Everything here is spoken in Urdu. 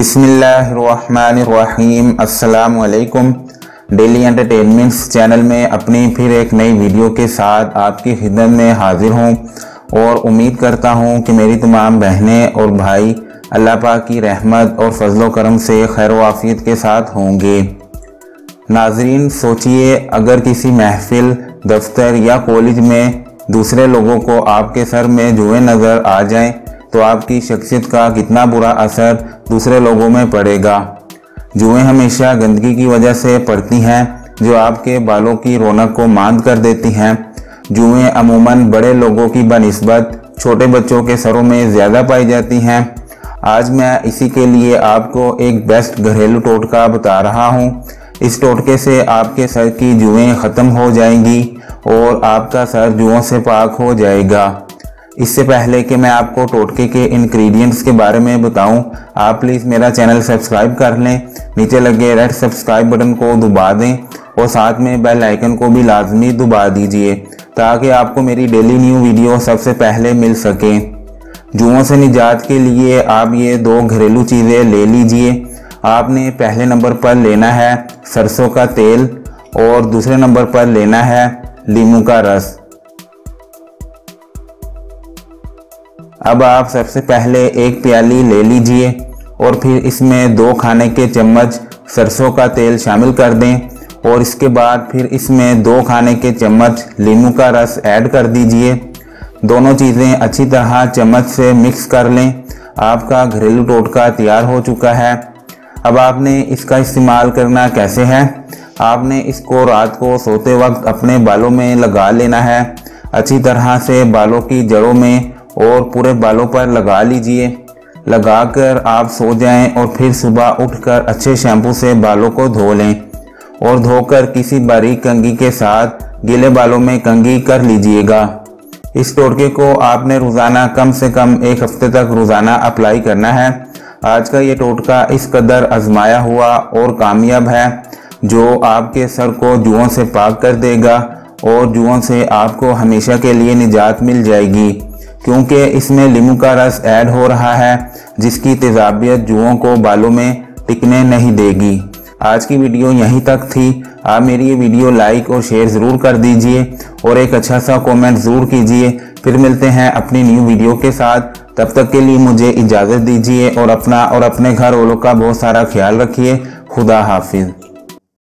بسم اللہ الرحمن الرحیم السلام علیکم ڈیلی انٹرٹینمنٹس چینل میں اپنی پھر ایک نئی ویڈیو کے ساتھ آپ کی خدمت میں حاضر ہوں اور امید کرتا ہوں کہ میری تمام بہنیں اور بھائی اللہ پاک کی رحمت اور فضل و کرم سے خیر و عافیت کے ساتھ ہوں گے۔ ناظرین، سوچئے اگر کسی محفل، دفتر یا کالج میں دوسرے لوگوں کو آپ کے سر میں جوئے نظر آ جائیں تو آپ کی شخصیت کا کتنا برا اثر دوسرے لوگوں میں پڑے گا۔ جوئیں ہمیشہ گندگی کی وجہ سے پڑتی ہیں، جو آپ کے بالوں کی رونق کو ماند کر دیتی ہیں۔ جوئیں عموماً بڑے لوگوں کی بنسبت چھوٹے بچوں کے سروں میں زیادہ پائی جاتی ہیں۔ آج میں اسی کے لیے آپ کو ایک بیسٹ گھریلو ٹوٹکا بتا رہا ہوں۔ اس ٹوٹکے سے آپ کے سر کی جوئیں ختم ہو جائیں گی اور آپ کا سر جوؤں سے پاک ہو جائے گا۔ اس سے پہلے کہ میں آپ کو ٹوٹکے کے انگریڈینٹس کے بارے میں بتاؤں، آپ پلیز میرا چینل سبسکرائب کر لیں، نیچے لگے ریڈ سبسکرائب بٹن کو دبا دیں اور ساتھ میں بیل آئیکن کو بھی لازمی دبا دیجیے تاکہ آپ کو میری ڈیلی نیو ویڈیو سب سے پہلے مل سکیں۔ جوؤں سے نجات کے لیے آپ یہ دو گھریلو چیزیں لے لیجیے۔ آپ نے پہلے نمبر پر لینا ہے سرسوں کا تیل اور دوسرے نمبر پر لینا ہے لیمو کا رس۔ اب آپ سب سے پہلے ایک پیالی لے لیجیے اور پھر اس میں دو کھانے کے چمچ سرسوں کا تیل شامل کر دیں اور اس کے بعد پھر اس میں دو کھانے کے چمچ لیمو کا رس ایڈ کر دیجیے۔ دونوں چیزیں اچھی طرح چمچ سے مکس کر لیں۔ آپ کا گھریلو ٹوٹکا تیار ہو چکا ہے۔ اب آپ نے اس کا استعمال کرنا کیسے ہے؟ آپ نے اس کو رات کو سوتے وقت اپنے بالوں میں لگا لینا ہے۔ اچھی طرح سے بالوں کی جڑوں میں اور پورے بالوں پر لگا لیجیے۔ لگا کر آپ سو جائیں اور پھر صبح اٹھ کر اچھے شیمپو سے بالوں کو دھو لیں۔ اور دھو کر کسی باریک کنگی کے ساتھ گیلے بالوں میں کنگی کر لیجیے گا۔ اس ٹوٹکے کو آپ نے روزانہ کم سے کم ایک ہفتے تک روزانہ اپلائی کرنا ہے۔ آج کا یہ ٹوٹکا اس قدر ازمایا ہوا اور کامیاب ہے جو آپ کے سر کو جوؤں سے پاک کر دے گا اور جوؤں سے آپ کو ہمیشہ کے لیے نجات مل جائے گی۔ کیونکہ اس میں لیمو کا رس ایڈ ہو رہا ہے، جس کی تیزابیت جوؤں کو بالوں میں ٹکنے نہیں دے گی۔ آج کی ویڈیو یہیں تک تھی۔ آپ میری یہ ویڈیو لائک اور شیئر ضرور کر دیجیے اور ایک اچھا سا کومنٹ ضرور کیجیے۔ پھر ملتے ہیں اپنی نیو ویڈیو کے ساتھ۔ تب تک کے لیے مجھے اجازت دیجیے اور اپنا اور اپنے گھر والوں کا بہت سارا خیال رکھیے۔ خدا حافظ۔